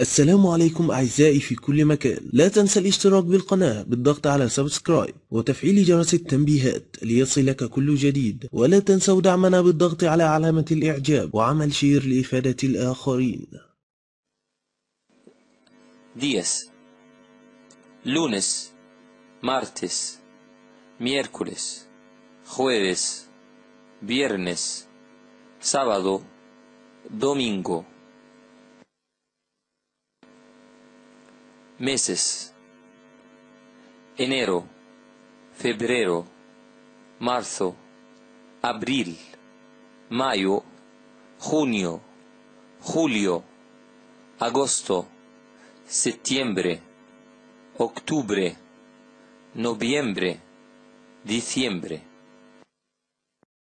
السلام عليكم أعزائي في كل مكان. لا تنسى الاشتراك بالقناة بالضغط على subscribe وتفعيل جرس التنبيهات ليصلك كل جديد. ولا تنسوا دعمنا بالضغط على علامة الإعجاب وعمل share لإفادة الآخرين. Días. Lunes, martes, miércoles, jueves, viernes, sábado, domingo. Meses. Enero, febrero, marzo, abril, mayo, junio, julio, agosto, septiembre, octubre, noviembre, diciembre.